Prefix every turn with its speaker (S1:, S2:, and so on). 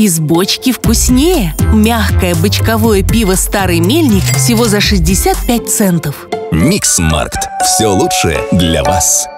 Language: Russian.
S1: Из бочки вкуснее. Мягкое бочковое пиво «Старый мельник» всего за 65 центов.
S2: Микс Маркт. Все лучшее для вас.